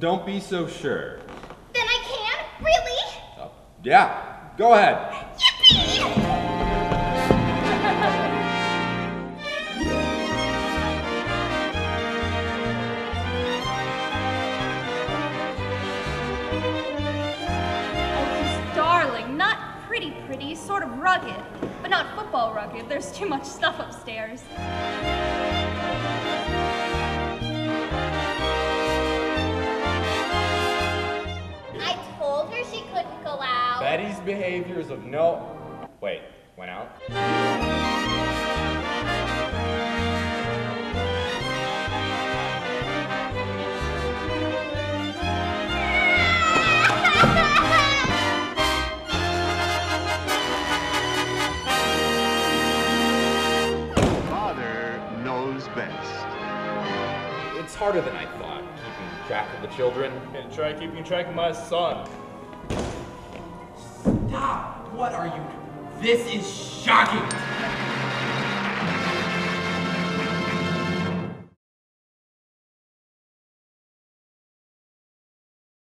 don't be so sure. Then I can? Really? Oh, yeah, go ahead. Yippee! Oh, he's darling, not pretty pretty, sort of rugged. But not football rugged, there's too much stuff upstairs. Go out. Betty's behavior is of no. Wait, went out? Father knows best. It's harder than I thought, keeping track of the children. And try keeping track of my son. What are you? doing? This is shocking!